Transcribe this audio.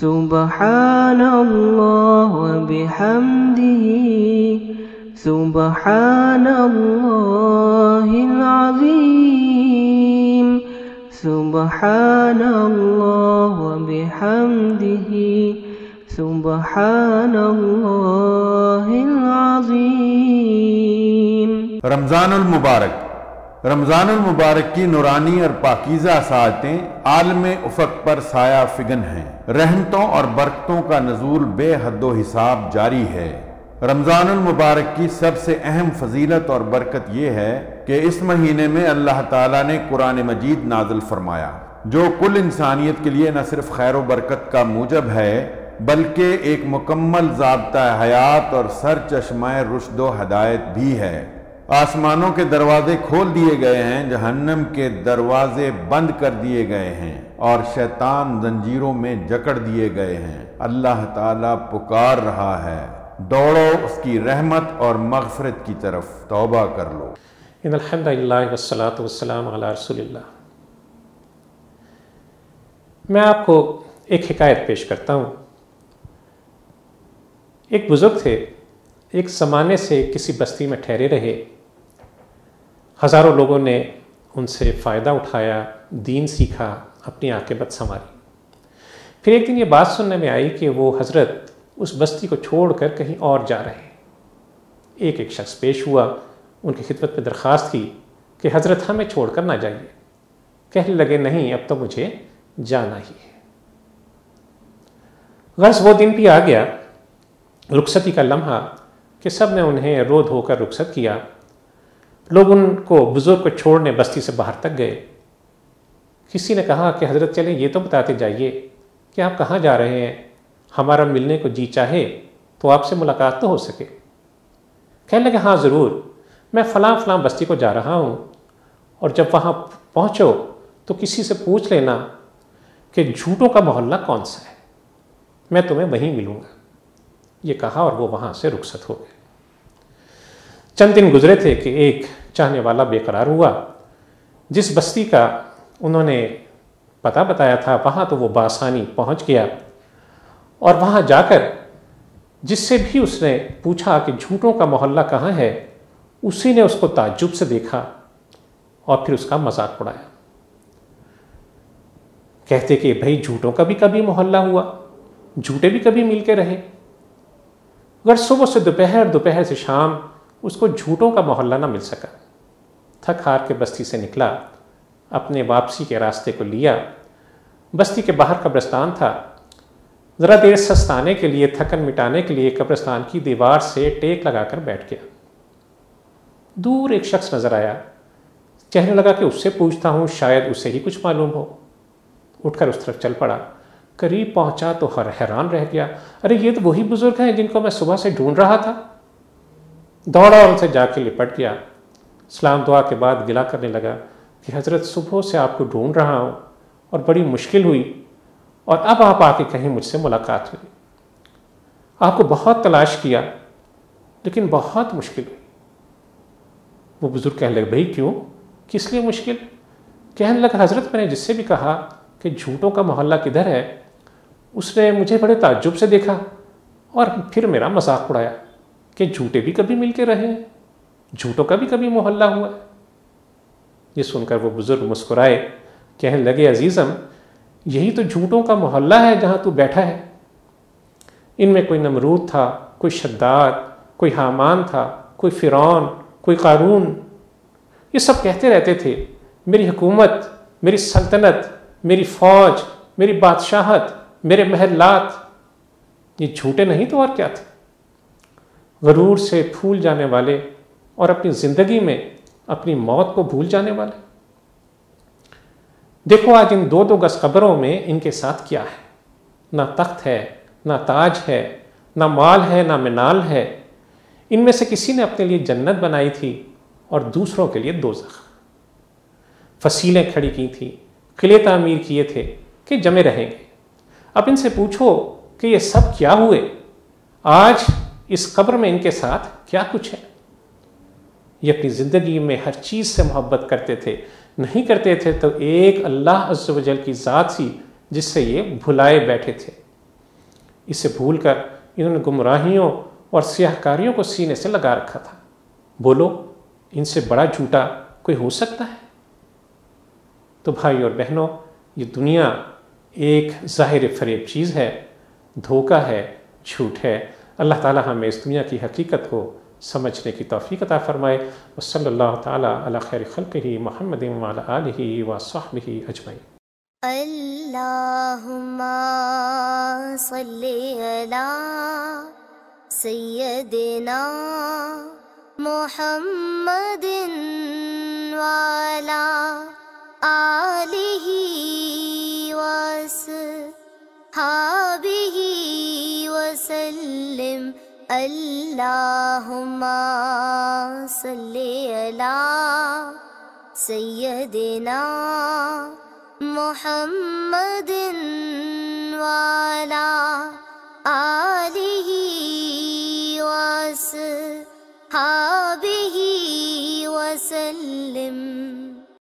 سبحان الله وبحمده. سبحان الله العظيم. سبحان الله وبحمده. سبحان الله العظيم. رمضان المبارک. رمضان المبارک کی نورانی اور پاکیزہ ساعتیں عالم افق پر سایہ فگن ہیں۔ رحمتوں اور برکتوں کا نزول بے حد و حساب جاری ہے۔ رمضان المبارک کی سب سے اہم فضیلت اور برکت یہ ہے کہ اس مہینے میں اللہ تعالیٰ نے قرآن مجید نازل فرمایا۔ جو کل انسانیت کے لیے نہ صرف خیر و برکت کا موجب ہے، بلکہ ایک مکمل ضابطہ حیات اور سر چشمہ رشد و ہدایت بھی ہے۔ آسمانوں کے دروازے کھول دیے گئے ہیں، جہنم کے دروازے بند کر دیے گئے ہیں اور شیطان زنجیروں میں جکڑ دیے گئے ہیں۔ اللہ تعالیٰ پکار رہا ہے۔ دوڑو اس کی رحمت اور مغفرت کی طرف توبہ کر لو۔ ان الحمد للہ والصلاة والسلام علی رسول اللہ۔ میں آپ کو ایک حکایت پیش کرتا ہوں۔ ایک بزرگ تھے، ایک زمانے سے کسی بستی میں ٹھہرے رہے۔ ہزاروں لوگوں نے ان سے فائدہ اٹھایا، دین سیکھا، اپنی عاقبت سنواری۔ پھر ایک دن یہ بات سننے میں آئی کہ وہ حضرت اس بستی کو چھوڑ کر کہیں اور جا رہے ہیں۔ ایک ایک شخص پیش ہوا، ان کی خدمت میں درخواست کی کہ حضرت ہمیں چھوڑ کر نہ جائیے۔ کہنے لگے، نہیں، اب تو مجھے جانا ہی ہے۔ غرض وہ دن بھی آ گیا، رخصتی کا لمحہ، کہ سب نے انہیں رو دھو کر رخصت کیا۔ لوگ ان کو بزرگ کو چھوڑنے بستی سے باہر تک گئے۔ کسی نے کہا کہ حضرت چلے یہ تو بتاتے جائیے کہ آپ کہاں جا رہے ہیں؟ ہمارا ملنے کو جی چاہے تو آپ سے ملاقات تو ہو سکے۔ کہنے لگے ہاں ضرور، میں فلاں فلاں بستی کو جا رہا ہوں۔ اور جب وہاں پہنچو تو کسی سے پوچھ لینا کہ جھوٹوں کا محلہ کون سا ہے، میں تمہیں وہیں ملوں گا۔ یہ کہا اور وہ وہاں سے رخصت ہو گئے۔ چند دن گزرے تھے کہ ایک چاہنے والا بے قرار ہوا۔ جس بستی کا انہوں نے پتہ بتایا تھا، وہاں تو وہ بآسانی پہنچ گیا۔ اور وہاں جا کر جس سے بھی اس نے پوچھا کہ جھوٹوں کا محلہ کہاں ہے، اسی نے اس کو تعجب سے دیکھا اور پھر اس کا مذاق اڑایا۔ کہتے کہ بھائی، جھوٹوں کا بھی کبھی محلہ ہوا، جھوٹے بھی کبھی مل کے رہے۔ اگر صبح سے دوپہر دوپہر سے شام اس کو جھوٹوں کا محلہ نہ مل سکا۔ تھک ہار کے بستی سے نکلا، اپنے واپسی کے راستے کو لیا۔ بستی کے باہر قبرستان تھا۔ ذرا دیر سستانے کے لیے، تھکن مٹانے کے لیے قبرستان کی دیوار سے ٹیک لگا کر بیٹھ گیا۔ دور ایک شخص نظر آیا۔ کہنے لگا کہ اس سے پوچھتا ہوں، شاید اسے ہی کچھ معلوم ہو۔ اٹھ کر اس طرف چل پڑا۔ قریب پہنچا تو ہر حیران رہ گیا۔ ارے، یہ تو وہی بزرگ ہیں جن کو میں صبح سے ڈھونڈ رہا تھا۔ دوڑا اور ان سے جا کے لپٹ گیا۔ اسلام دعا کے بعد گلا کرنے لگا کہ حضرت صبح سے آپ کو ڈھونڈ رہا ہوں اور بڑی مشکل ہوئی اور اب آپ آ کے کہیں مجھ سے ملاقات ہوئی۔ آپ کو بہت تلاش کیا لیکن بہت مشکل ہوئی۔ وہ بزرگ کہنے لگے، بھائی، کیوں؟ کس لیے مشکل؟ کہنے لگا، حضرت، میں نے جس سے بھی کہا کہ جھوٹوں کا محلہ کدھر ہے، اس نے مجھے بڑے تعجب سے دیکھا اور پھر میرا مذاق اڑایا۔ کہ جھوٹے بھی کبھی مل کے رہے ہیں جھوٹوں کا بھی کبھی محلہ ہوا۔ ہے یہ سن کر وہ بزرگ مسکرائے، کہنے لگے، عزیزم، یہی تو جھوٹوں کا محلہ ہے جہاں تو بیٹھا ہے۔ ان میں کوئی نمرود تھا، کوئی شداد، کوئی حامان تھا، کوئی فرعون، کوئی قارون۔ یہ سب کہتے رہتے تھے، میری حکومت، میری سلطنت، میری فوج، میری بادشاہت، میرے محلات۔ یہ جھوٹے نہیں تو اور کیا تھے؟ غرور سے پھول جانے والے اور اپنی زندگی میں اپنی موت کو بھول جانے والے۔ دیکھو آج ان دو دو گز قبروں میں ان کے ساتھ کیا ہے۔ نہ تخت ہے، نہ تاج ہے، نہ مال ہے، نہ منال ہے۔ ان میں سے کسی نے اپنے لیے جنت بنائی تھی اور دوسروں کے لیے دوزخ۔ فصیلیں کھڑی کی تھیں قلعے تعمیر کیے تھے کہ جمے رہیں گے۔ اب ان سے پوچھو کہ یہ سب کیا ہوئے؟ آج اس قبر میں ان کے ساتھ کیا کچھ ہے؟ یہ اپنی زندگی میں ہر چیز سے محبت کرتے تھے، نہیں کرتے تھے تو ایک اللہ عز و جل کی ذات سی جس سے یہ بھلائے بیٹھے تھے۔ اسے بھول کر انہوں نے گمراہیوں اور سیاہ کاریوں کو سینے سے لگا رکھا تھا۔ بولو، ان سے بڑا جھوٹا کوئی ہو سکتا ہے؟ تو بھائی اور بہنوں، یہ دنیا ایک ظاہر فریب چیز ہے، دھوکہ ہے، جھوٹ ہے۔ اللہ تعالی ہمیں اس دنیا کی حقیقت کو سمجھنے کی توفیق عطا فرمائے۔ و صلی اللہ تعالیٰ علی خیر خلق ہی محمد وعلی آلہ و صحبہ اجمعین۔ اللہم صلی علی سیدنا محمد وسلم. اللهم صل على سيدنا محمد